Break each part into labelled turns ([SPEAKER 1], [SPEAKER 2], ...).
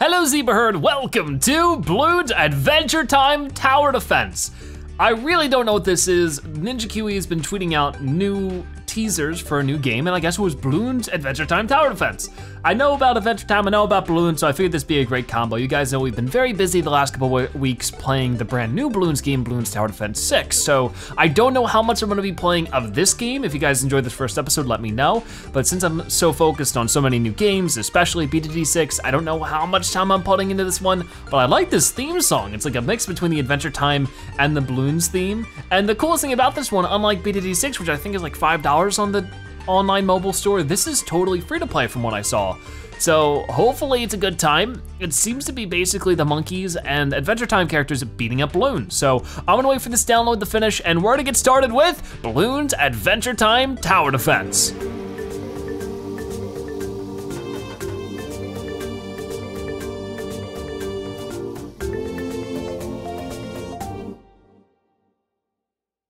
[SPEAKER 1] Hello Zebra Herd, welcome to Bloons Adventure Time Tower Defense. I really don't know what this is. Ninja Kiwi has been tweeting out new teasers for a new game, and I guess it was Bloons Adventure Time Tower Defense. I know about Adventure Time, I know about Bloons, so I figured this would be a great combo. You guys know we've been very busy the last couple weeks playing the brand new Bloons game, Bloons Tower Defense 6. So I don't know how much I'm gonna be playing of this game. If you guys enjoyed this first episode, let me know. But since I'm so focused on so many new games, especially BTD6, I don't know how much time I'm putting into this one, but I like this theme song. It's like a mix between the Adventure Time and the Bloons theme. And the coolest thing about this one, unlike BTD6, which I think is like $5 on the online mobile store. This is totally free to play from what I saw. So hopefully it's a good time. It seems to be basically the monkeys and Adventure Time characters beating up balloons. So I'm gonna wait for this download to finish and we're gonna get started with Bloons Adventure Time Tower Defense.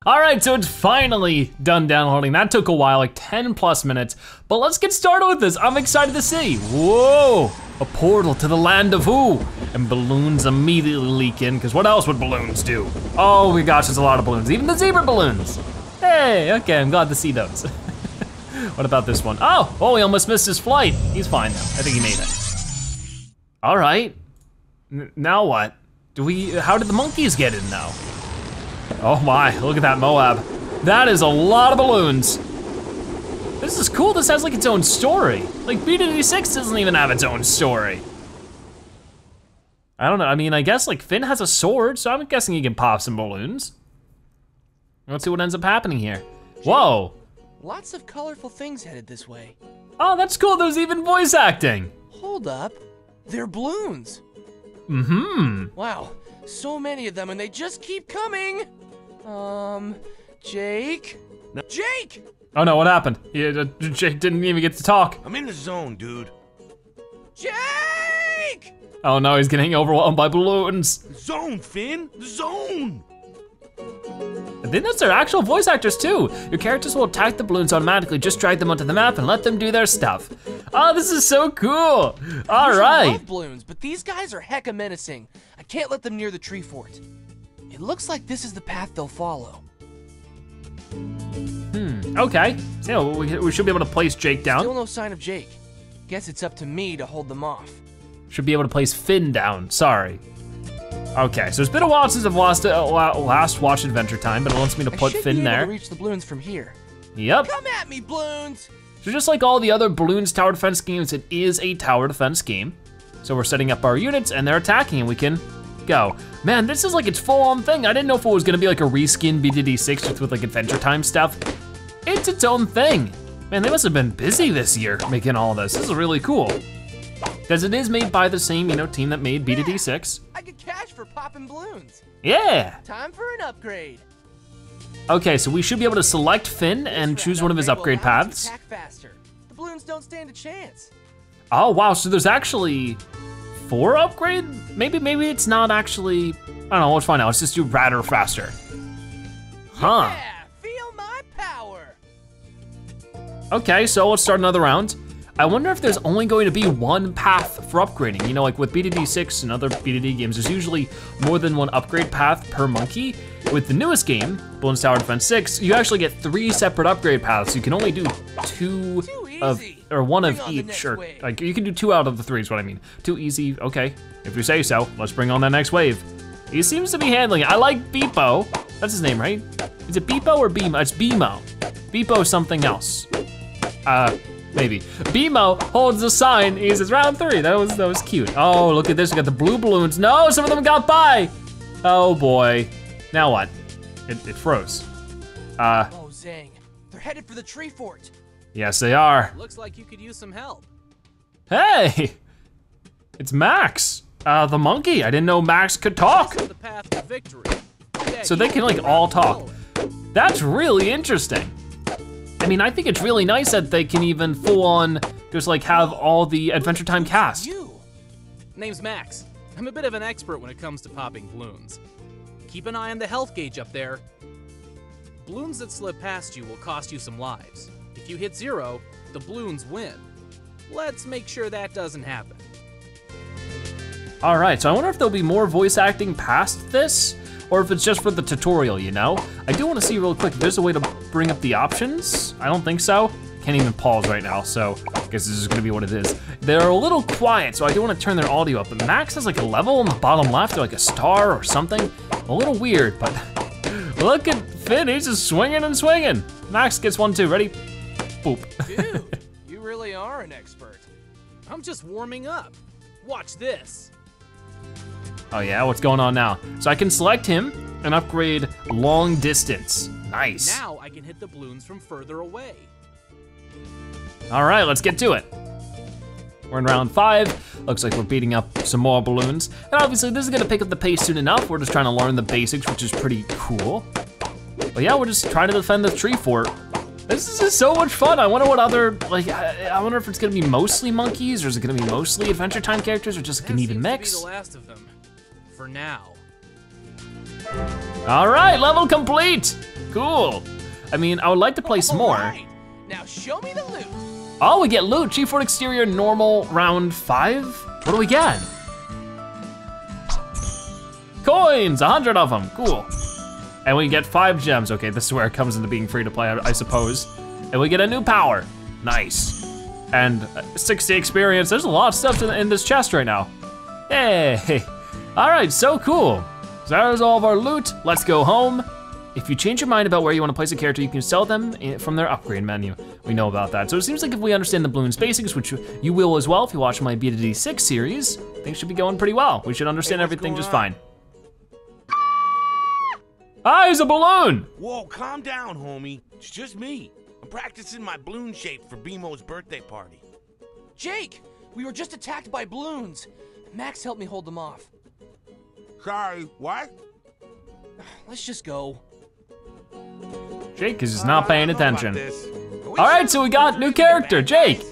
[SPEAKER 1] All right, so it's finally done downloading. That took a while, like 10 plus minutes, but let's get started with this. I'm excited to see. Whoa, a portal to the land of Ooo? And balloons immediately leak in, because what else would balloons do? Oh my gosh, there's a lot of balloons, even the zebra balloons. Hey, okay, I'm glad to see those. what about this one? Oh, oh, he almost missed his flight. He's fine though, I think he made it. All right, N now what? Do we, how did the monkeys get in now? Oh my, look at that Moab. That is a lot of balloons. This is cool, this has like its own story. Like BTD6 doesn't even have its own story. I don't know, I mean, I guess like Finn has a sword, so I'm guessing he can pop some balloons. Let's see what ends up happening here. Whoa.
[SPEAKER 2] Lots of colorful things headed this way.
[SPEAKER 1] Oh, that's cool, there's even voice acting.
[SPEAKER 2] Hold up, they're balloons.
[SPEAKER 1] Mm-hmm.
[SPEAKER 2] Wow, so many of them and they just keep coming. Um, Jake?
[SPEAKER 3] No.
[SPEAKER 2] Jake!
[SPEAKER 1] Oh no, what happened? He, uh, Jake didn't even get to talk.
[SPEAKER 3] I'm in the zone, dude.
[SPEAKER 2] Jake!
[SPEAKER 1] Oh no, he's getting overwhelmed by balloons.
[SPEAKER 3] Zone, Finn, zone.
[SPEAKER 1] And then those are actual voice actors too. Your characters will attack the balloons automatically, just drag them onto the map and let them do their stuff. Oh, this is so cool. All right.
[SPEAKER 2] I
[SPEAKER 1] right.
[SPEAKER 2] love balloons, but these guys are hecka menacing. I can't let them near the tree fort. It looks like this is the path they'll follow.
[SPEAKER 1] Hmm, okay. So we, we should be able to place Jake down.
[SPEAKER 2] Still no sign of Jake. Guess it's up to me to hold them off.
[SPEAKER 1] Should be able to place Finn down, sorry. Okay, so it's been a while since I've lost uh, last watched Adventure Time, but it wants me to put Finn there.
[SPEAKER 2] Reach the balloons from here.
[SPEAKER 1] Yep.
[SPEAKER 2] Come at me, balloons!
[SPEAKER 1] So just like all the other balloons tower defense games, it is a tower defense game. So we're setting up our units and they're attacking and we can go. Man, this is like its full on thing. I didn't know if it was gonna be like a reskin BTD6 just with like Adventure Time stuff. It's its own thing. Man, they must have been busy this year making all this. This is really cool. Because it is made by the same, you know, team that made BTD6.
[SPEAKER 2] I get cash for popping balloons.
[SPEAKER 1] Yeah.
[SPEAKER 2] Time for an upgrade.
[SPEAKER 1] Okay, so we should be able to select Finn and choose one of his
[SPEAKER 2] upgrade
[SPEAKER 1] upgrade
[SPEAKER 2] will allow us
[SPEAKER 1] paths.
[SPEAKER 2] Faster. The balloons don't stand a chance.
[SPEAKER 1] Oh wow, so there's actually four upgrade? Maybe maybe it's not actually, I don't know, let's find out. Let's just do radder faster. Huh.
[SPEAKER 2] Yeah, feel my power.
[SPEAKER 1] Okay, so let's start another round. I wonder if there's only going to be one path for upgrading. You know, like with BTD6 and other BTD games, there's usually more than one upgrade path per monkey. With the newest game, Bloons Tower Defense 6, you actually get three separate upgrade paths. You can only do two of, or one of each, or
[SPEAKER 2] wave.
[SPEAKER 1] like you can do two out of the three is what I mean. Too easy, okay. If you say so, let's bring on that next wave. He seems to be handling it. I like Beepo. That's his name, right? Is it Beepo or Beemo? It's Beemo. Beepo something else. Uh, maybe. Beemo holds a sign. He says round three. That was that was cute. Oh, look at this. We got the blue balloons. No, some of them got by. Oh boy. Now what? It, it froze. Uh,
[SPEAKER 2] Oh, Zang. They're headed for the tree fort.
[SPEAKER 1] Yes they are.
[SPEAKER 4] Looks like you could use some help.
[SPEAKER 1] Hey, it's Max. Uh, the monkey. I didn't know Max could talk.
[SPEAKER 4] The path to victory.
[SPEAKER 1] So they can like all talk. That's really interesting. I mean, I think it's really nice that they can even full on just like have all the Adventure Time cast.
[SPEAKER 2] You.
[SPEAKER 4] Name's Max. I'm a bit of an expert when it comes to popping balloons. Keep an eye on the health gauge up there. Balloons that slip past you will cost you some lives. You hit zero, the balloons win. Let's make sure that doesn't happen.
[SPEAKER 1] All right, so I wonder if there'll be more voice acting past this, or if it's just for the tutorial, you know? I do wanna see real quick there's a way to bring up the options. I don't think so. Can't even pause right now, so I guess this is gonna be what it is. They're a little quiet, so I do wanna turn their audio up, but Max has like a level on the bottom left, like a star or something. A little weird, but look at Finn, he's just swinging and swinging. Max gets one too, ready? Boop.
[SPEAKER 2] Dude, you really are an expert.
[SPEAKER 4] I'm just warming up. Watch this.
[SPEAKER 1] Oh yeah, what's going on now? So I can select him and upgrade long distance. Nice.
[SPEAKER 4] Now I can hit the balloons from further away.
[SPEAKER 1] All right, let's get to it. We're in round five. Looks like we're beating up some more balloons. And obviously this is gonna pick up the pace soon enough. We're just trying to learn the basics, which is pretty cool. But yeah, we're just trying to defend the tree fort. This is just so much fun. I wonder what other, like, I, I wonder if it's gonna be mostly monkeys or is it gonna be mostly Adventure Time characters or just like an even
[SPEAKER 4] seems to be
[SPEAKER 1] mix?
[SPEAKER 4] the last of them. For now.
[SPEAKER 1] All right, level complete. Cool. I mean, I would like to play some more.
[SPEAKER 2] Alright, Now show me the loot.
[SPEAKER 1] Oh, we get loot. Tree Fort Exterior normal round five. What do we get? Coins, a hundred of them, cool. And we get five gems. Okay, this is where it comes into being free to play, I, I suppose. And we get a new power, nice. And uh, 60 experience, there's a lot of stuff in, in this chest right now. Hey, all right, so cool. So there's all of our loot, let's go home. If you change your mind about where you want to place a character, you can sell them from their upgrade menu. We know about that. So it seems like if we understand the balloons basics, which you- will as well if you watch my BTD6 series, things should be going pretty well. We should understand
[SPEAKER 3] Hey,
[SPEAKER 1] everything just
[SPEAKER 3] on?
[SPEAKER 1] fine. Ah, he's a balloon!
[SPEAKER 3] Whoa, calm down, homie. It's just me. I'm practicing my balloon shape for BMO's birthday party.
[SPEAKER 2] Jake, we were just attacked by balloons. Max helped me hold them off.
[SPEAKER 3] Sorry, what?
[SPEAKER 2] Let's just go.
[SPEAKER 1] Jake is just
[SPEAKER 3] Uh,
[SPEAKER 1] not
[SPEAKER 3] I
[SPEAKER 1] paying
[SPEAKER 3] don't know about
[SPEAKER 1] attention.
[SPEAKER 3] this. Are we
[SPEAKER 1] All right, so we got new character, Jake.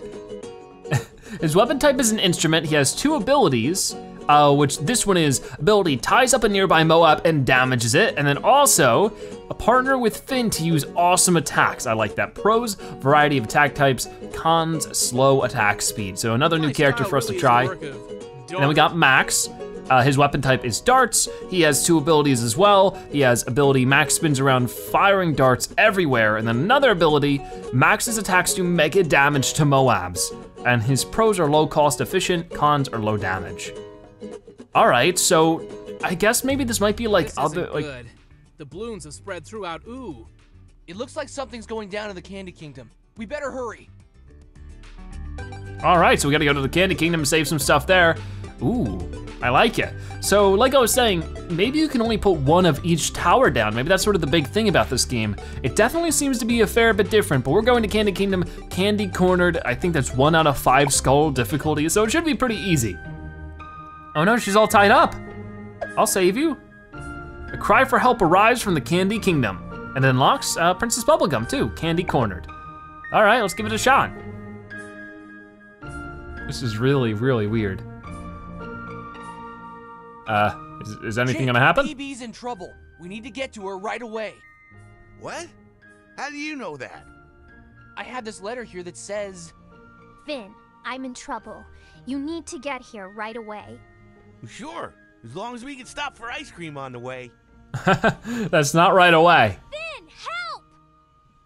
[SPEAKER 1] His weapon type is an instrument. He has two abilities, uh, which this one is ability ties up a nearby Moab and damages it, and then also a partner with Finn to use awesome attacks. I like that. Pros, variety of attack types. Cons, slow attack speed. So another new character for us to
[SPEAKER 4] really is a
[SPEAKER 1] try. And then we got Max. Uh, his weapon type is darts. He has two abilities as well. He has ability Max spins around firing darts everywhere. And then another ability, Max's attacks do mega damage to Moabs. And his pros are low cost efficient, cons are low damage. All right, so I guess maybe this might be like
[SPEAKER 4] This
[SPEAKER 1] other, like,
[SPEAKER 4] good. The balloons have spread throughout Ooo.
[SPEAKER 2] It looks like something's going down in the Candy Kingdom. We better hurry.
[SPEAKER 1] All right, so we gotta go to the Candy Kingdom and save some stuff there. Ooh, I like it. So, like I was saying, maybe you can only put one of each tower down. Maybe that's sort of the big thing about this game. It definitely seems to be a fair bit different, but we're going to Candy Kingdom, Candy Cornered. I think that's one out of five skull difficulty, so it should be pretty easy. Oh no, she's all tied up. I'll save you. A cry for help arrives from the Candy Kingdom and unlocks uh, Princess Bubblegum too, Candy Cornered. All right, let's give it a shot. This is really, really weird. Uh, is, is anything
[SPEAKER 2] Jake,
[SPEAKER 1] gonna happen?
[SPEAKER 2] PB's in trouble. We need to get to her right away.
[SPEAKER 3] What? How do you know that?
[SPEAKER 2] I have this letter here that says,
[SPEAKER 5] Finn, I'm in trouble. You need to get here right away.
[SPEAKER 3] Sure, as long as we can stop for ice cream on the way.
[SPEAKER 1] That's not right away.
[SPEAKER 5] Finn, help!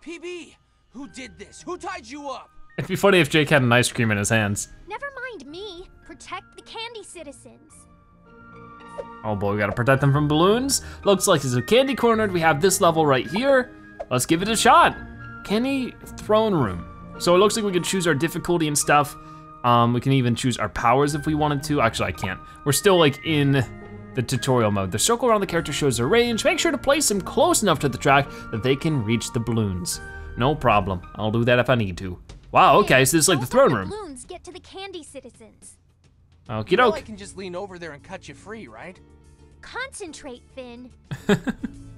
[SPEAKER 2] PB, who did this? Who tied you up?
[SPEAKER 1] It'd be funny if Jake had an ice cream in his hands.
[SPEAKER 5] Never mind me. Protect the candy citizens.
[SPEAKER 1] Oh boy, we gotta protect them from balloons. Looks like there's a candy cornered. We have this level right here. Let's give it a shot. Candy throne room. So it looks like we can choose our difficulty and stuff. Um, we can even choose our powers if we wanted to. Actually, I can't. We're still like in the tutorial mode. The circle around the character shows their range. Make sure to place them close enough to the track that they can reach the balloons. No problem. I'll do that if I need to. Wow, okay, so this is like the throne room.
[SPEAKER 5] balloons get to the candy citizens.
[SPEAKER 1] Okie
[SPEAKER 2] You know I can just lean over there and cut you free, right?
[SPEAKER 5] Concentrate, Finn.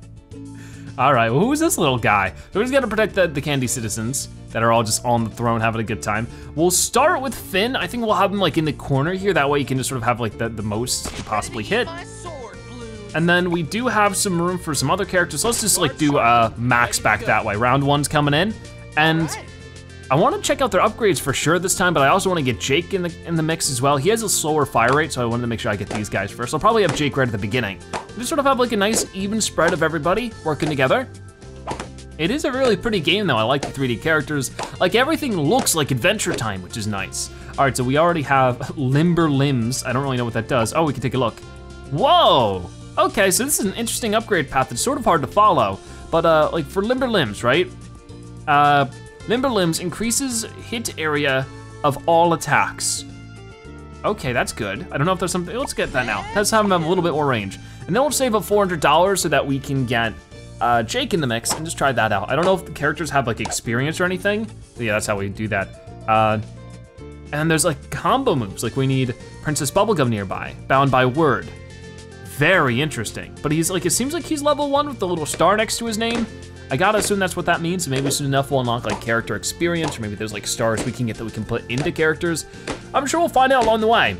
[SPEAKER 1] All right, well, who's this little guy? Who's gonna protect the, the candy citizens that are all just on the throne having a good time? We'll start with Finn. I think we'll have him like in the corner here. That way you can just sort of have like the, the most you possibly hit.
[SPEAKER 2] My sword, Blues.
[SPEAKER 1] And then we do have some room for some other characters. Let's just like do uh, Max back that way. Round one's coming in. And I wanna check out their upgrades for sure this time, but I also wanna get Jake in the in the mix as well. He has a slower fire rate, so I wanted to make sure I get these guys first. I'll probably have Jake right at the beginning. Just sort of have like a nice even spread of everybody working together. It is a really pretty game though. I like the 3D characters. Like everything looks like Adventure Time, which is nice. All right, so we already have Limber Limbs. I don't really know what that does. Oh, we can take a look. Whoa! Okay, so this is an interesting upgrade path. It's sort of hard to follow, but uh, like for Limber Limbs, right? Uh, Limber Limbs increases hit area of all attacks. Okay, that's good. I don't know if there's something, let's get that now. Let's have them a little bit more range. And then we'll save up $400 so that we can get uh, Jake in the mix and just try that out. I don't know if the characters have like experience or anything. Yeah, that's how we do that. Uh, and there's like combo moves, like we need Princess Bubblegum nearby, bound by word. Very interesting. But he's like, it seems like he's level one with the little star next to his name. I gotta assume that's what that means. Maybe soon enough we'll unlock like character experience, or maybe there's like stars we can get that we can put into characters. I'm sure we'll find out along the way.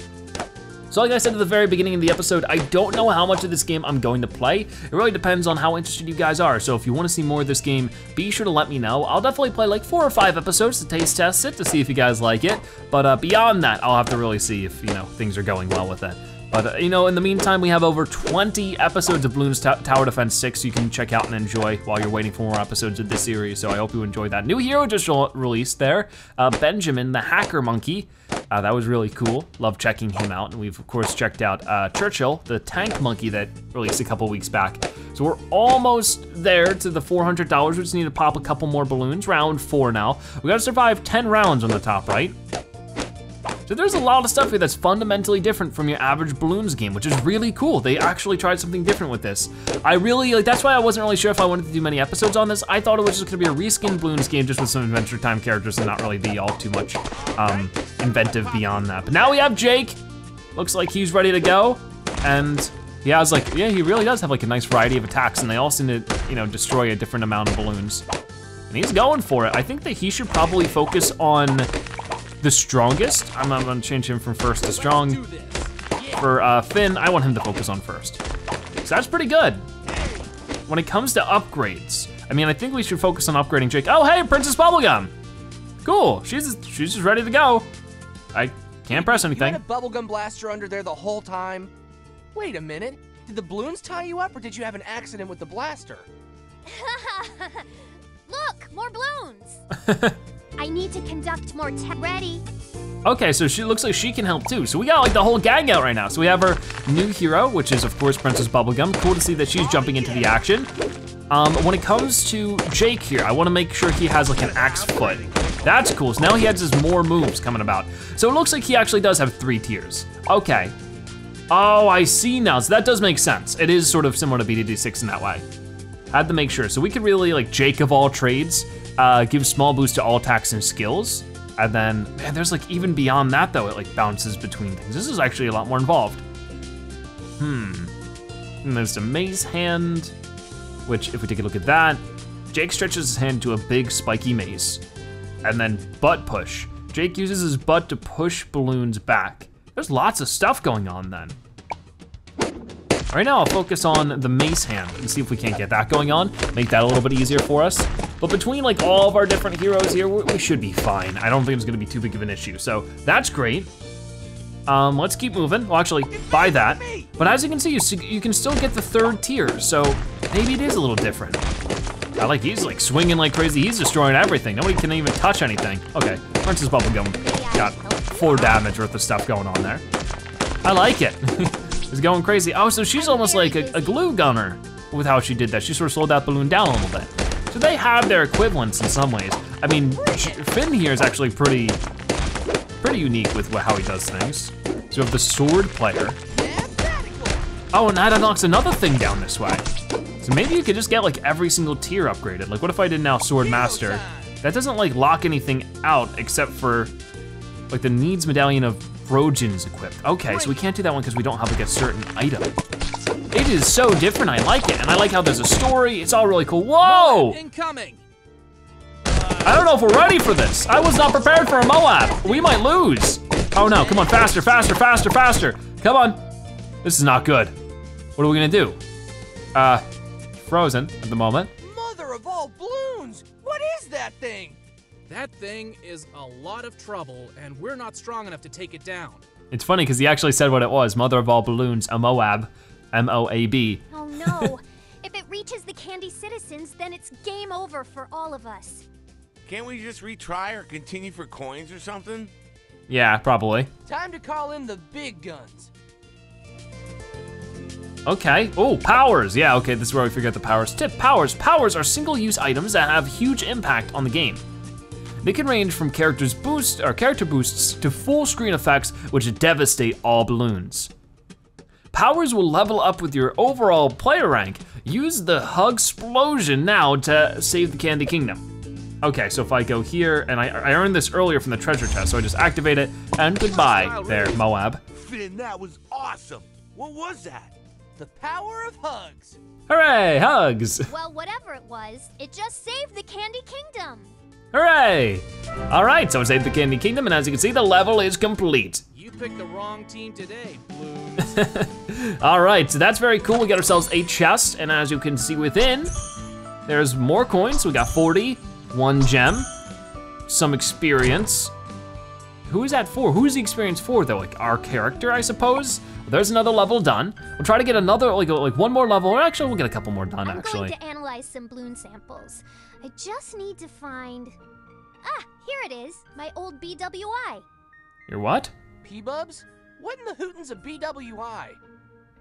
[SPEAKER 1] So like I said at the very beginning of the episode, I don't know how much of this game I'm going to play. It really depends on how interested you guys are. So if you wanna see more of this game, be sure to let me know. I'll definitely play like four or five episodes to taste test it to see if you guys like it. But uh, beyond that, I'll have to really see if, you know, things are going well with it. But uh, you know, in the meantime, we have over 20 episodes of Bloons Tower Defense 6 you can check out and enjoy while you're waiting for more episodes of this series. So I hope you enjoy that. New hero just released there, uh, Benjamin, the hacker monkey. Uh, that was really cool. Love checking him out. And we've of course checked out uh, Churchill, the tank monkey that released a couple weeks back. So we're almost there to the $400. We just need to pop a couple more balloons. Round four now. We gotta survive 10 rounds on the top right. So there's a lot of stuff here that's fundamentally different from your average balloons game, which is really cool. They actually tried something different with this. I really, like, that's why I wasn't really sure if I wanted to do many episodes on this. I thought it was just gonna be a reskin balloons game just with some Adventure Time characters and not really be all too much um, inventive beyond that. But now we have Jake. Looks like he's ready to go. And yeah, I was like, yeah, he really does have like a nice variety of attacks and they all seem to, you know, destroy a different amount of balloons. And he's going for it. I think that he should probably focus on the strongest. I'm, I'm gonna change him from first to strong. For uh, Finn, I want him to focus on first. So that's pretty good. When it comes to upgrades, I mean, I think we should focus on upgrading Jake. Oh, hey, Princess Bubblegum. Cool, she's, she's just ready to go. I can't press
[SPEAKER 2] You
[SPEAKER 1] anything.
[SPEAKER 2] had a bubblegum blaster under there the whole time? Wait a minute. Did the balloons tie you up or did you have an accident with the blaster?
[SPEAKER 5] Look, more balloons. I need to conduct more te- ready.
[SPEAKER 1] Okay, so she looks like she can help too. So we got like the whole gang out right now. So we have our new hero, which is of course Princess Bubblegum. Cool to see that she's jumping into the action. Um, when it comes to Jake here, I wanna make sure he has like an axe foot. That's cool, so now he has his more moves coming about. So it looks like he actually does have three tiers. Okay. Oh, I see now, so that does make sense. It is sort of similar to BTD6 in that way. I had to make sure. So we could really like Jake of all trades, uh, give small boost to all attacks and skills. And then, man, there's like even beyond that though, it like bounces between things. This is actually a lot more involved. Hmm. And there's the mace hand, which if we take a look at that, Jake stretches his hand to a big spiky mace. And then butt push. Jake uses his butt to push balloons back. There's lots of stuff going on then. Right now, I'll focus on the mace hand and see if we can't get that going on. Make that a little bit easier for us. But between like all of our different heroes here, we should be fine. I don't think it's gonna be too big of an issue. So that's great. Um, let's keep moving. Well, actually, buy that. But as you can see, you, you can still get the third tier. So maybe it is a little different. I like, he's like swinging like crazy. He's destroying everything. Nobody can even touch anything. Okay, Princess Bubblegum got four damage worth of stuff going on there. I like it. It's going crazy. Oh, so she's almost like a, a glue gunner with how she did that. She sort of slowed that balloon down a little bit. So they have their equivalents in some ways. I mean, Finn here is actually pretty, pretty unique with how he does things. So we have the sword player. Oh, and that unlocks another thing down this way. So maybe you could just get like every single tier upgraded. Like what if I did now Sword Master? That doesn't like lock anything out except for like the needs medallion of Brojin's equipped. Okay, so we can't do that one because we don't have like a certain item. It is so different, I like it. And I like how there's a story, it's all really cool. Whoa!
[SPEAKER 4] Incoming!
[SPEAKER 1] I don't know if we're ready for this. I was not prepared for a Moab. We might lose. Oh no, come on, faster, faster, faster, faster. Come on. This is not good. What are we gonna do? Uh, frozen at the moment.
[SPEAKER 2] Mother of all balloons! What is that thing?
[SPEAKER 4] That thing is a lot of trouble, and we're not strong enough to take it down.
[SPEAKER 1] It's funny because he actually said what it was, Mother of all balloons, a Moab, M-O-A-B.
[SPEAKER 5] Oh no. if it reaches the Candy citizens, then it's game over for all of us.
[SPEAKER 3] Can't we just retry or continue for coins or something?
[SPEAKER 1] Yeah, probably.
[SPEAKER 2] Time to call in the big guns.
[SPEAKER 1] Okay, oh, powers. Yeah, okay, this is where we figure out the powers. Tip, powers. Powers are single-use items that have huge impact on the game. They can range from characters boost or character boosts to full screen effects which devastate all balloons. Powers will level up with your overall player rank. Use the Hug Explosion now to save the Candy Kingdom. Okay, so if I go here, and I, I earned this earlier from the treasure chest, so I just activate it, and goodbye there, Moab.
[SPEAKER 3] Finn, that was awesome. What was that?
[SPEAKER 2] The power of hugs.
[SPEAKER 1] Hooray, hugs!
[SPEAKER 5] Well, whatever it was, it just saved the Candy Kingdom.
[SPEAKER 1] Hooray! All right, so I saved the Candy Kingdom, and as you can see, the level is complete.
[SPEAKER 4] You picked the wrong team today, Bloons.
[SPEAKER 1] All right, so that's very cool. We got ourselves a chest, and as you can see within, there's more coins. We got 40, one gem, some experience. Who is that for? Who is the experience for though? Like our character, I suppose? There's another level done. We'll try to get another, like, like one more level, or actually we'll get a couple more done
[SPEAKER 5] I'm
[SPEAKER 1] actually.
[SPEAKER 5] going to analyze some balloon samples. I just need to find. Ah, here it is. My old BWI.
[SPEAKER 1] Your what?
[SPEAKER 2] P-Bubs? What in the hootin's a BWI?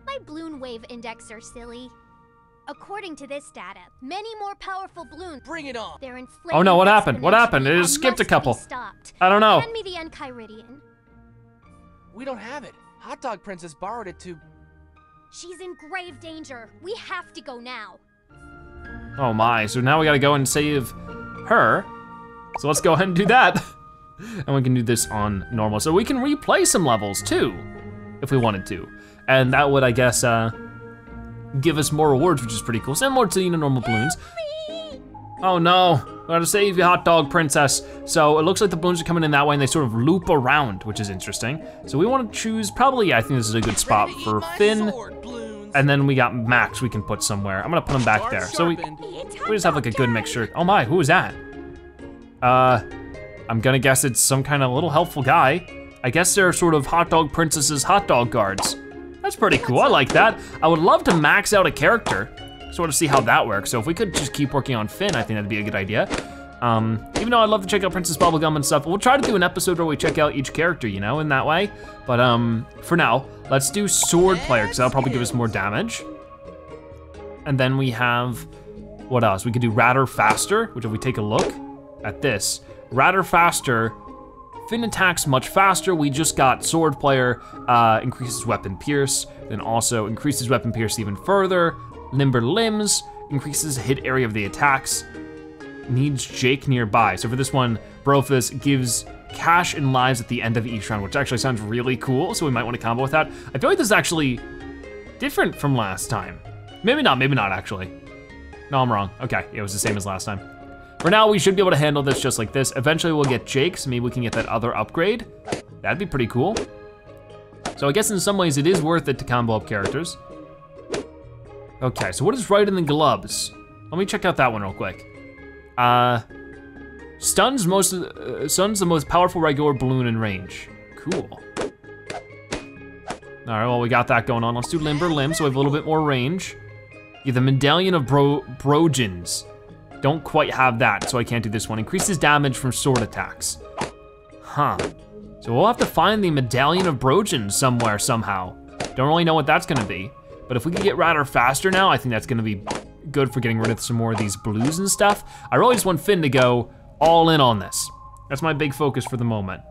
[SPEAKER 5] My balloon wave indexer, silly. According to this data, many more powerful balloons.
[SPEAKER 2] Bring it on.
[SPEAKER 5] They're inflating
[SPEAKER 1] Oh no, what happened? What happened? It just skipped a couple.
[SPEAKER 5] Stopped.
[SPEAKER 1] I don't know.
[SPEAKER 5] Hand me the Enchiridion.
[SPEAKER 2] We don't have it. Hot Dog Princess borrowed it to.
[SPEAKER 5] She's in grave danger. We have to go now.
[SPEAKER 1] Oh my, so now we gotta go and save her. So let's go ahead and do that. and we can do this on normal. So we can replay some levels too, if we wanted to. And that would, I guess, uh, give us more rewards, which is pretty cool. Similar to, you know, normal balloons. Oh no, we gotta save you, hot dog princess. So it looks like the balloons are coming in that way and they sort of loop around, which is interesting. So we wanna choose, probably, yeah, I think this is a good spot
[SPEAKER 2] Ready to eat
[SPEAKER 1] for Finn. And then we got Max we can put somewhere. I'm gonna put him back there. So we, we just have like a good mixture. Oh my, who is that? Uh, I'm gonna guess it's some kind of little helpful guy. I guess they're sort of hot dog princess's hot dog guards. That's pretty cool, I like that. I would love to max out a character, sort of see how that works. So if we could just keep working on Finn, I think that'd be a good idea. Um, even though I'd love to check out Princess Bubblegum and stuff, we'll try to do an episode where we check out each character, you know, in that way. But um, for now, let's do Sword Player, because that'll probably give us more damage. And then we have, what else? We could do Radder Faster, which if we take a look at this, Radder Faster, Finn attacks much faster. We just got Sword Player, uh, increases Weapon Pierce, then also increases Weapon Pierce even further. Limber Limbs, increases hit area of the attacks. Needs Jake nearby. So for this one, Bro Fist gives cash and lives at the end of each round, which actually sounds really cool, so we might want to combo with that. I feel like this is actually different from last time. Maybe not, maybe not actually. No, I'm wrong. Okay, it was the same as last time. For now, we should be able to handle this just like this. Eventually we'll get Jake, so maybe we can get that other upgrade. That'd be pretty cool. So I guess in some ways it is worth it to combo up characters. Okay, so what is right in the gloves? Let me check out that one real quick. Uh, stuns most, uh, stuns the most powerful regular balloon in range. Cool. All right, well, we got that going on. Let's do Limber Limb, so we have a little bit more range. Yeah, the Medallion of Bro Brojans. Don't quite have that, so I can't do this one. Increases damage from sword attacks. Huh. So we'll have to find the Medallion of Brojan somewhere, somehow. Don't really know what that's gonna be. But if we can get Radder faster now, I think that's gonna be good for getting rid of some more of these blues and stuff. I really just want Finn to go all in on this. That's my big focus for the moment.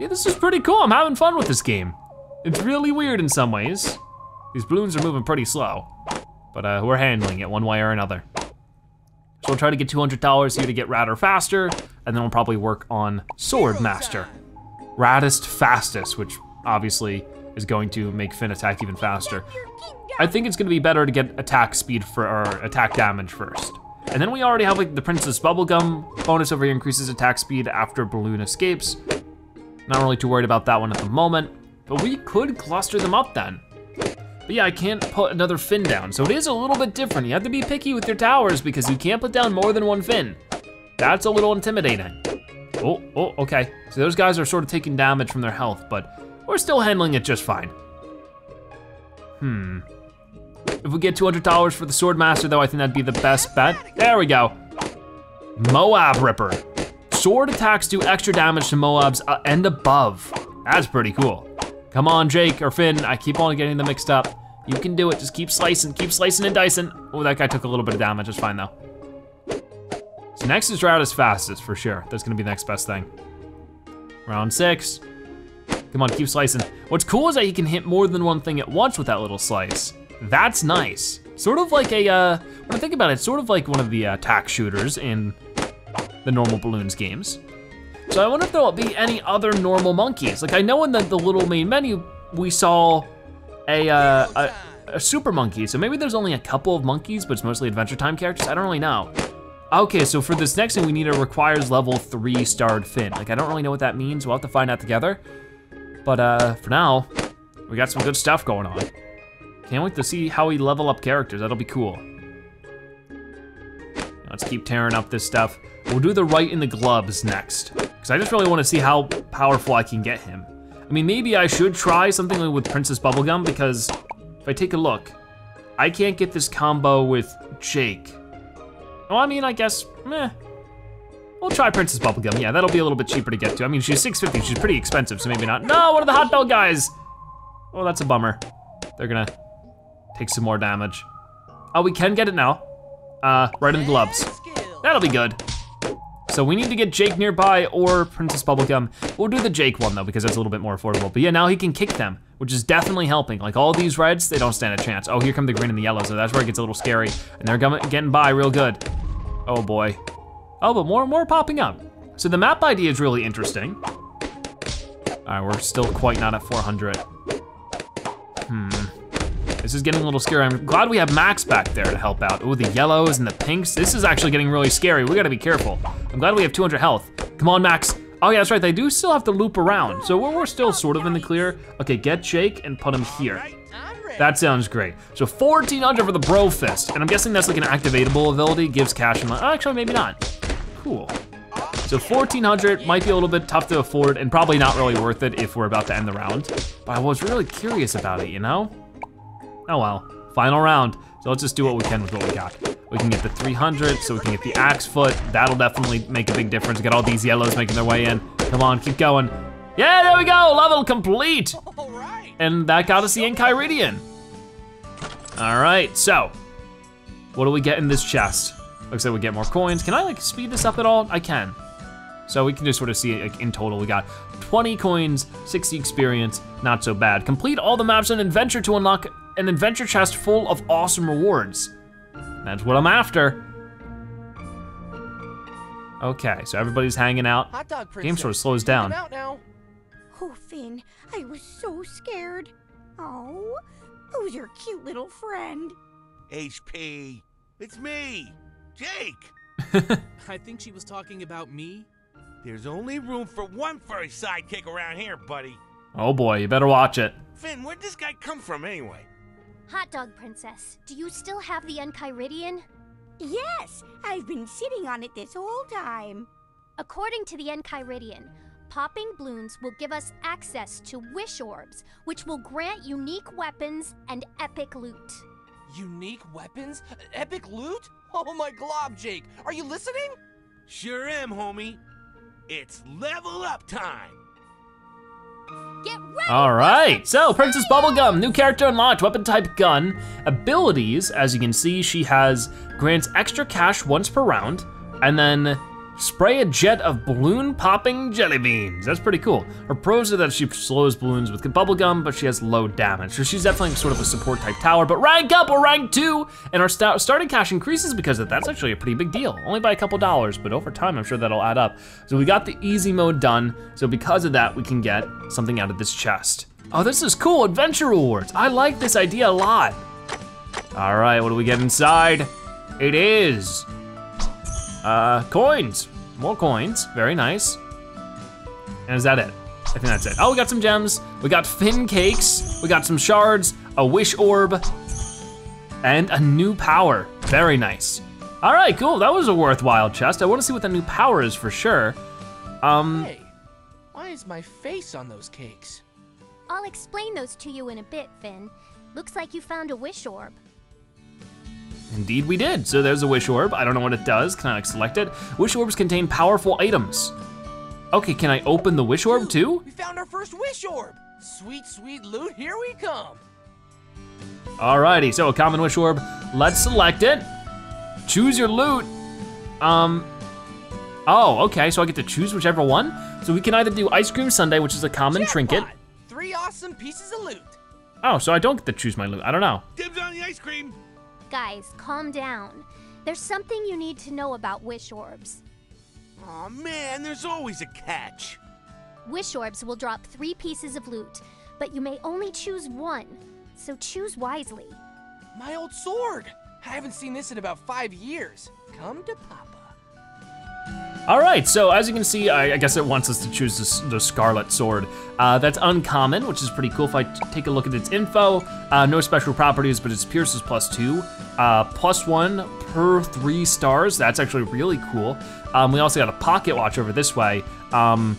[SPEAKER 1] Yeah, this is pretty cool. I'm having fun with this game. It's really weird in some ways. These balloons are moving pretty slow, but uh, we're handling it one way or another. So we'll try to get $200 here to get Radder faster, and then we'll probably work on Sword Master. Raddest fastest, which obviously is going to make Finn attack even faster. I think it's gonna be better to get attack speed for, or attack damage first. And then we already have like the Princess Bubblegum bonus over here increases attack speed after Balloon escapes. Not really too worried about that one at the moment, but we could cluster them up then. But yeah, I can't put another Finn down, so it is a little bit different. You have to be picky with your towers because you can't put down more than one Finn. That's a little intimidating. Oh, oh, okay. So those guys are sort of taking damage from their health, but we're still handling it just fine. Hmm. If we get $200 for the Sword Master though, I think that'd be the best bet. There we go. Moab Ripper. Sword attacks do extra damage to Moabs uh, and above. That's pretty cool. Come on, Jake or Finn, I keep on getting them mixed up. You can do it, just keep slicing, keep slicing and dicing. Oh, that guy took a little bit of damage, it's fine though. So next is Route fastest, for sure. That's gonna be the next best thing. Round six. Come on, keep slicing. What's cool is that he can hit more than one thing at once with that little slice. That's nice. Sort of like a, uh, when I think about it, sort of like one of the uh, shooters in the normal balloons games. So I wonder if there'll be any other normal monkeys. Like I know in the, the little main menu, we saw a, uh, a, a super monkey. So maybe there's only a couple of monkeys, but it's mostly Adventure Time characters. I don't really know. Okay, so for this next thing, we need a requires level three starred Finn. Like I don't really know what that means. We'll have to find out together. But uh, for now, we got some good stuff going on. Can't wait to see how we level up characters. That'll be cool. Let's keep tearing up this stuff. We'll do the right in the gloves next. Because I just really want to see how powerful I can get him. I mean, maybe I should try something with Princess Bubblegum because if I take a look, I can't get this combo with Jake. Well, I mean, I guess, meh. We'll try Princess Bubblegum. Yeah, that'll be a little bit cheaper to get to. I mean, she's 650, she's pretty expensive, so maybe not. No, one of the hot dog guys. Oh, that's a bummer. They're gonna take some more damage. Oh, we can get it now. Uh, right in the gloves. That'll be good. So we need to get Jake nearby or Princess Bubblegum. We'll do the Jake one though, because it's a little bit more affordable. But yeah, now he can kick them, which is definitely helping. Like all these reds, they don't stand a chance. Oh, here come the green and the yellow, so that's where it gets a little scary. And they're getting by real good. Oh boy. Oh, but more and more popping up. So the map idea is really interesting. All right, we're still quite not at 400. Hmm. This is getting a little scary. I'm glad we have Max back there to help out. Oh, the yellows and the pinks. This is actually getting really scary. We gotta be careful. I'm glad we have 200 health. Come on, Max. Oh yeah, that's right, they do still have to loop around. So we're, we're still sort of in the clear. Okay, get Jake and put him here. That sounds great. So 1400 for the Bro Fist. And I'm guessing that's like an activatable ability, gives cash and oh, actually maybe not. Cool. So 1400 might be a little bit tough to afford and probably not really worth it if we're about to end the round. But I was really curious about it, you know? Oh well, final round. So let's just do what we can with what we got. We can get the 300, so we can get the axe foot. That'll definitely make a big difference. Get all these yellows making their way in. Come on, keep going. Yeah, there we go, level complete.
[SPEAKER 2] All right.
[SPEAKER 1] And that got us the Enchiridion. All right, so what do we get in this chest? Looks like we get more coins. Can I like speed this up at all? I can. So we can just sort of see like in total, we got 20 coins, 60 experience, not so bad. Complete all the maps in Adventure to unlock an adventure chest full of awesome rewards. That's what I'm after. Okay, so everybody's hanging out.
[SPEAKER 2] Hot dog princess.
[SPEAKER 1] Game sort of slows down.
[SPEAKER 2] out now.
[SPEAKER 6] Oh, Finn, I was so scared. Oh, who's your cute little friend?
[SPEAKER 3] HP. It's me, Jake.
[SPEAKER 4] I think she was talking about me.
[SPEAKER 3] There's only room for one furry sidekick around here, buddy.
[SPEAKER 1] Oh boy, you better watch it.
[SPEAKER 3] Finn, where'd this guy come from anyway?
[SPEAKER 5] Hot Dog Princess, do you still have the Enchiridion?
[SPEAKER 6] Yes, I've been sitting on it this whole time.
[SPEAKER 5] According to the Enchiridion, popping balloons will give us access to wish orbs, which will grant unique weapons and epic loot.
[SPEAKER 2] Unique weapons? Epic loot? Oh my glob, Jake. Are you listening?
[SPEAKER 3] Sure am, homie. It's level up time.
[SPEAKER 5] Get ready!
[SPEAKER 1] All right, so Princess Bubblegum, new character unlocked, weapon type gun. Abilities, as you can see, she has grants extra cash once per round, and then spray a jet of balloon popping jelly beans. That's pretty cool. Her pros are that she slows balloons with bubblegum, but she has low damage. So she's definitely sort of a support type tower, but rank up, we're rank two, and our sta- starting cash increases because of that. That's actually a pretty big deal, only by a couple dollars, but over time, I'm sure that'll add up. So we got the easy mode done, so because of that, we can get something out of this chest. Oh, this is cool, adventure rewards. I like this idea a lot. All right, what do we get inside? It is uh, coins. More coins, very nice. And is that it? I think that's it. Oh, we got some gems. We got Finn cakes. We got some shards, a wish orb, and a new power. Very nice. All right, cool. That was a worthwhile chest. I want to see what the new power is for sure. Um,
[SPEAKER 2] Hey, why is my face on those cakes?
[SPEAKER 5] I'll explain those to you in a bit, Finn. Looks like you found a wish orb.
[SPEAKER 1] Indeed we did. So there's a wish orb. I don't know what it does. Can I like select it? Wish orbs contain powerful items. Okay, can I open the wish orb too?
[SPEAKER 2] We found our first wish orb. Sweet, sweet loot, here we come.
[SPEAKER 1] Alrighty, so a common wish orb. Let's select it. Choose your loot. Um, oh, okay, so I get to choose whichever one. So we can either do ice cream sundae, which is a common trinket.
[SPEAKER 2] Jackpot! Three awesome pieces of loot.
[SPEAKER 1] Oh, so I don't get to choose my loot. I don't know.
[SPEAKER 3] Dibs on the ice cream.
[SPEAKER 5] Guys, calm down. There's something you need to know about wish orbs.
[SPEAKER 3] Aw man, there's always a catch.
[SPEAKER 5] Wish orbs will drop three pieces of loot, but you may only choose one. So choose wisely.
[SPEAKER 2] My old sword. I haven't seen this in about five years. Come to Papa.
[SPEAKER 1] All right, so as you can see, I, I guess it wants us to choose this, the Scarlet Sword. Uh, that's uncommon, which is pretty cool. If I take a look at its info, uh, no special properties, but its Pierce is plus two, uh, plus one per three stars. That's actually really cool. Um, we also got a pocket watch over this way. Um,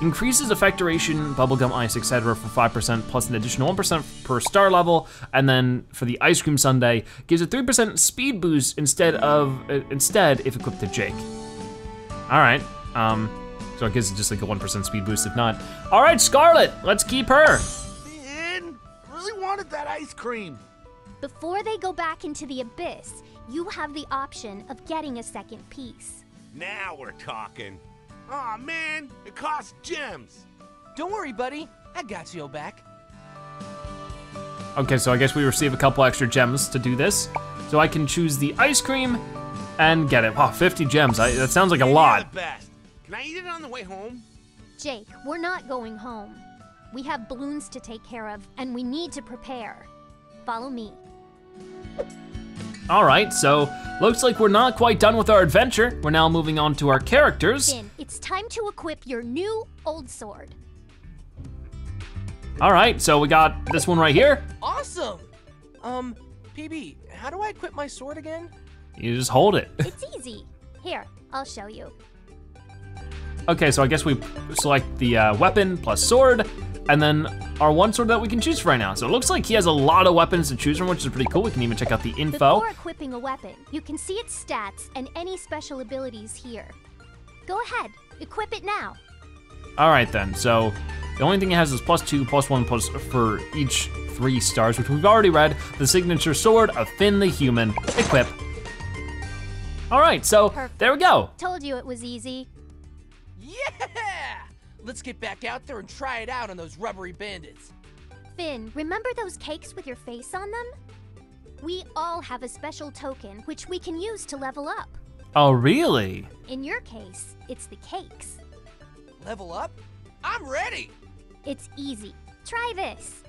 [SPEAKER 1] increases effect duration, bubblegum ice, etc. for 5% plus an additional 1% per star level. And then for the ice cream sundae, gives a 3% speed boost instead of uh, instead if equipped to Jake. All right. Um, so I guess it's just like a 1% speed boost if not. All right, Scarlet, let's keep her.
[SPEAKER 3] Man, I really wanted that ice cream.
[SPEAKER 5] Before they go back into the abyss, you have the option of getting a second piece.
[SPEAKER 3] Now we're talking. Aw man, it costs gems.
[SPEAKER 2] Don't worry, buddy. I got you back.
[SPEAKER 1] Okay, so I guess we receive a couple extra gems to do this. So I can choose the ice cream and get it. Wow, 50 gems. I, that sounds like a
[SPEAKER 3] You're
[SPEAKER 1] lot.
[SPEAKER 3] the best. Can I eat it on the way home?
[SPEAKER 5] Jake, we're not going home. We have balloons to take care of, and we need to prepare. Follow me.
[SPEAKER 1] All right, so looks like we're not quite done with our adventure. We're now moving on to our characters.
[SPEAKER 5] Finn, it's time to equip your new old sword.
[SPEAKER 1] All right, so we got this one right here.
[SPEAKER 2] Awesome. Um, PB, how do I equip my sword again?
[SPEAKER 1] You just hold it.
[SPEAKER 5] It's easy. Here, I'll show you.
[SPEAKER 1] Okay, so I guess we select the uh, weapon plus sword, and then our one sword that we can choose for right now. So it looks like he has a lot of weapons to choose from, which is pretty cool. We can even check out the info.
[SPEAKER 5] Before equipping a weapon, you can see its stats and any special abilities here. Go ahead, equip it now.
[SPEAKER 1] All right then, so the only thing it has is plus two, plus one, plus for each three stars, which we've already read. The signature sword of Finn the Human. Equip. All right, so
[SPEAKER 5] Perfect.
[SPEAKER 1] there we go.
[SPEAKER 5] Told you it was easy.
[SPEAKER 2] Yeah! Let's get back out there and try it out on those rubbery bandits.
[SPEAKER 5] Finn, remember those cakes with your face on them? We all have a special token which we can use to level up.
[SPEAKER 1] Oh, really?
[SPEAKER 5] In your case, it's the cakes.
[SPEAKER 2] Level up? I'm ready!
[SPEAKER 5] It's easy. Try this.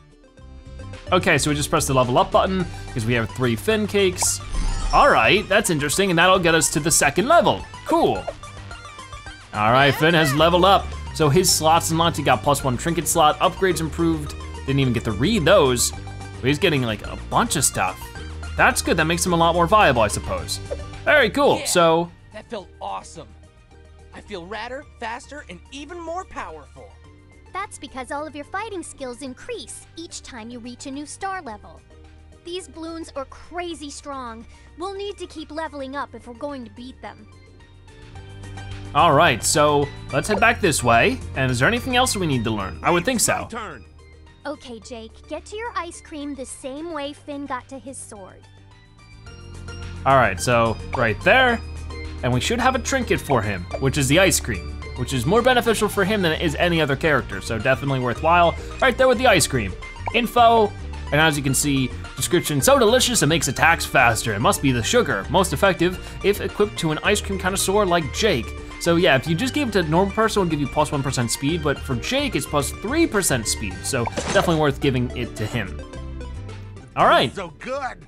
[SPEAKER 1] Okay, so we just press the level up button because we have three Finn cakes. All right, that's interesting, and that'll get us to the second level. Cool. All right, Finn has leveled up. So his slots unlocked, he got plus one trinket slot, upgrades improved. Didn't even get to read those, but he's getting like a bunch of stuff. That's good, that makes him a lot more viable, I suppose. Very cool,
[SPEAKER 2] Yeah.
[SPEAKER 1] so
[SPEAKER 2] That felt awesome. I feel radder, faster, and even more powerful.
[SPEAKER 5] That's because all of your fighting skills increase each time you reach a new star level. These balloons are crazy strong. We'll need to keep leveling up if we're going to beat them.
[SPEAKER 1] all right, so let's head back this way. And is there anything else we need to learn? I would think so.
[SPEAKER 3] Turn.
[SPEAKER 5] Okay, Jake, get to your ice cream the same way Finn got to his sword.
[SPEAKER 1] All right, so right there, and we should have a trinket for him, which is the ice cream, which is more beneficial for him than it is any other character, so definitely worthwhile. Right there with the ice cream. Info, and as you can see, description, so delicious it makes attacks faster. It must be the sugar, most effective if equipped to an ice cream connoisseur like Jake. So yeah, if you just gave it to a normal person, it would give you plus 1 speed, but for Jake, it's plus 3% speed, so definitely worth giving it to him. All right,
[SPEAKER 3] So good.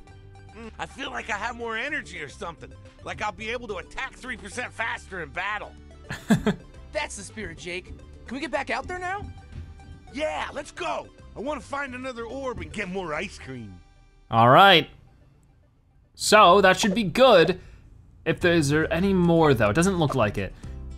[SPEAKER 3] Mm, I feel like I have more energy or something. Like I'll be able to attack 3% faster in battle.
[SPEAKER 2] That's the spirit, Jake. Can we get back out there now?
[SPEAKER 3] Yeah, let's go. I want to find another orb and get more ice cream.
[SPEAKER 1] All right. So that should be good. if there's there any more though. It doesn't look like it.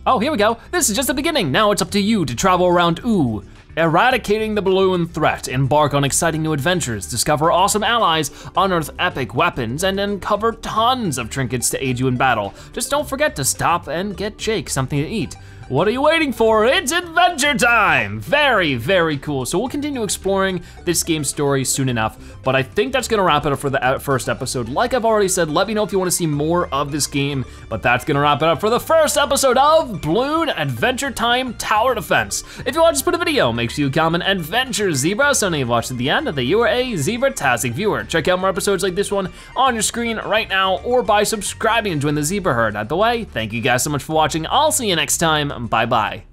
[SPEAKER 1] Oh, here we go. This is just the beginning. Now it's up to you to travel around Ooo, eradicating the balloon threat, embark on exciting new adventures, discover awesome allies, unearth epic weapons, and uncover tons of trinkets to aid you in battle. Just don't forget to stop and get Jake something to eat. What are you waiting for? It's adventure time! Very, very cool. So we'll continue exploring this game's story soon enough, but I think that's gonna wrap it up for the uh, first episode. Like I've already said, let me know if you wanna see more of this game, but that's gonna wrap it up for the first episode of Bloon Adventure Time Tower Defense. If you want to put a video, make sure you comment Adventure Zebra so now you've watched to the end that you are a Zebra-tastic viewer. Check out more episodes like this one on your screen right now or by subscribing and join the Zebra Herd. Out the way, thank you guys so much for watching. I'll see you next time. Bye bye.